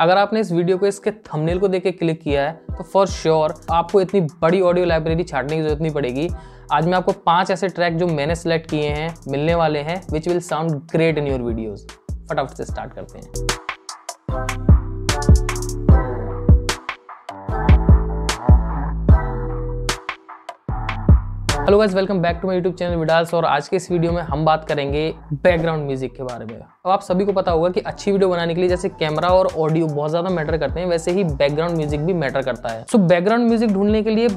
अगर आपने इस वीडियो को इसके थंबनेल को देख के क्लिक किया है तो फॉर श्योर sure, आपको इतनी बड़ी ऑडियो लाइब्रेरी छाटने की ज़रूरत नहीं पड़ेगी। आज मैं आपको पाँच ऐसे ट्रैक जो मैंने सेलेक्ट किए हैं मिलने वाले हैं which will sound great in your videos फटाफट से स्टार्ट करते हैं। Hello guys welcome back to my YouTube channel विडाल्स और आज के इस वीडियो में हम बात करेंगे बैकग्राउंड म्यूज़िक के बारे में। अब आप सभी को पता होगा कि अच्छी वीडियो बनाने के लिए जैसे कैमरा और ऑडियो बहुत ज़्यादा मैटर करते हैं, वैसे ही बैकग्राउंड म्यूज़िक भी मैटर करता है। सो बैकग्राउंड म्यूज़िक ढूँढने के लिए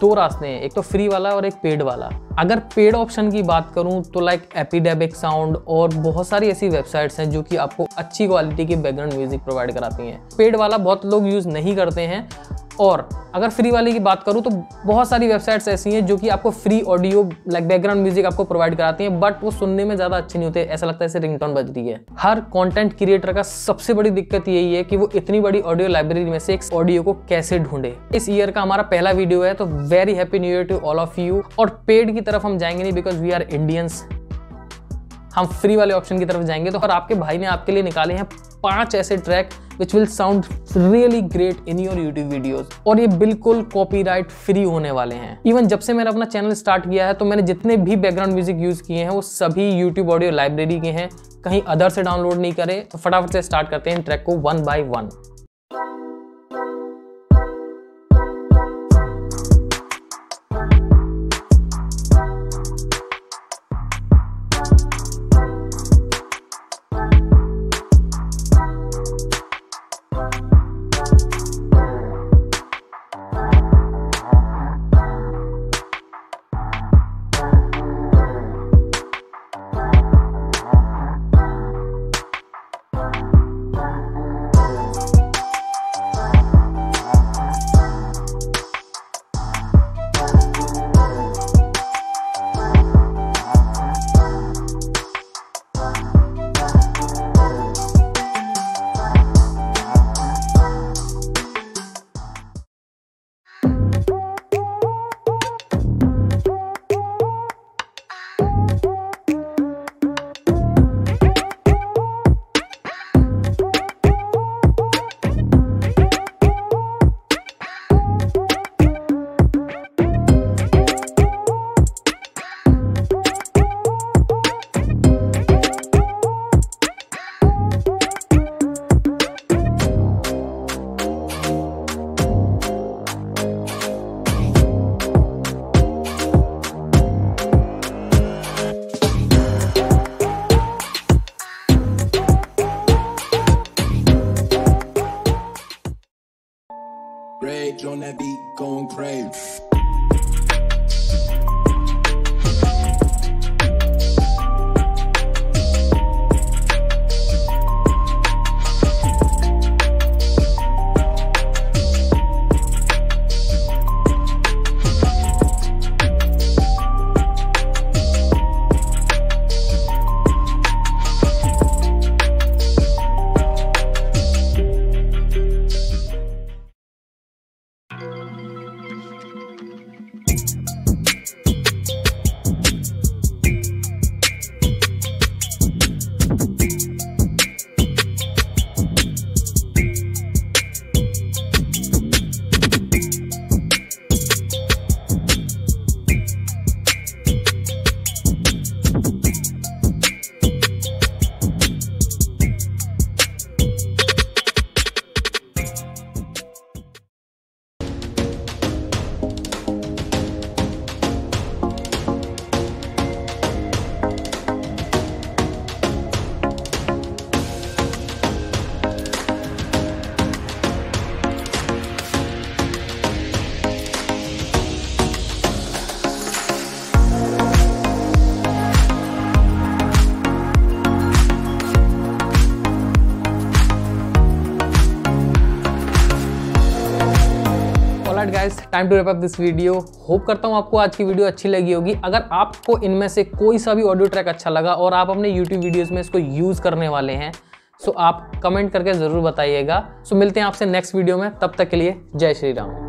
दो रास्ते हैं, एक तो फ्री वाला और एक पेड वाला। अगर पेड ऑप्शन की बात करूँ तो लाइक एपीडेबिक साउंड और बहुत सारी ऐसी वेबसाइट्स हैं जो कि आपको अच्छी क्वालिटी की बैकग्राउंड म्यूज़िक प्रोवाइड कराती हैं। पेड वाला बहुत लोग यूज़ नहीं करते हैं और अगर फ्री वाले की बात करूँ तो बहुत सारी वेबसाइट्स ऐसी हैं जो कि आपको free audio like background music आपको प्रोवाइड कराती हैं बट वो सुनने में ज़्यादा अच्छे नहीं होते, ऐसा लगता है जैसे रिंगटोन बज रही है। हर कंटेंट क्रिएटर का सबसे बड़ी दिक्कत यही है कि वो इतनी बड़ी ऑडियो लाइब्रेरी में से एक ऑडियो को कैसे ढूंढे। इस ईयर का हमारा पहला वीडियो है तो very happy new year to all of you और पेड की तरफ़ हम जाएँगे नहीं बिकॉज़ वी आर इंडियंस हम फ्री वाले ऑप्शन की तरफ़ जाएँगे तो और आपके भाई ने आपके लिए निकाले हैं पाँच ऐसे track which will sound really great in your YouTube videos और ये बिल्कुल कॉपीराइट फ्री होने वाले हैं। इवन जब से मैंने अपना चैनल स्टार्ट किया है तो मैंने जितने भी बैकग्राउंड म्यूज़िक यूज़ किए हैं, वो सभी यूट्यूब ऑडियो लाइब्रेरी के हैं। कहीं अदर से डाउनलोड नहीं करे तो फटाफट से स्टार्ट करते हैं इन ट्रैक को one by one on that beat, going crazy. Guys time to wrap up this video hope करता हूँ आपको आज की वीडियो अच्छी लगी होगी। अगर आपको इनमें से कोई सा भी ऑडियो ट्रैक अच्छा लगा और आप अपने यूट्यूब वीडियोज़ में इसको यूज़ करने वाले हैं सो आप कमेंट करके ज़रूर बताइएगा। सो मिलते हैं आपसे नेक्स्ट वीडियो में। तब तक के लिए जय श्री राम।